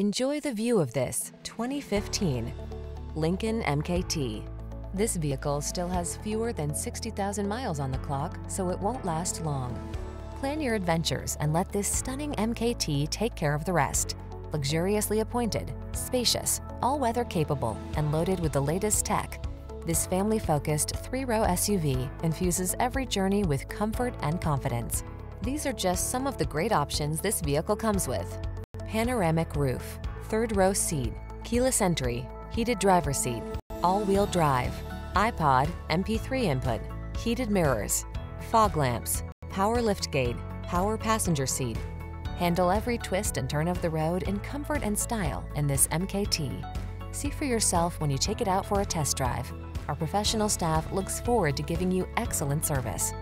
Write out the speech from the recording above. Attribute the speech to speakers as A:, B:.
A: Enjoy the view of this 2015 Lincoln MKT. This vehicle still has fewer than 60,000 miles on the clock, so it won't last long. Plan your adventures and let this stunning MKT take care of the rest. Luxuriously appointed, spacious, all-weather capable, and loaded with the latest tech, this family-focused three-row SUV infuses every journey with comfort and confidence. These are just some of the great options this vehicle comes with. Panoramic roof, third row seat, keyless entry, heated driver seat, all-wheel drive, iPod, MP3 input, heated mirrors, fog lamps, power liftgate, power passenger seat. Handle every twist and turn of the road in comfort and style in this MKT. See for yourself when you take it out for a test drive. Our professional staff looks forward to giving you excellent service.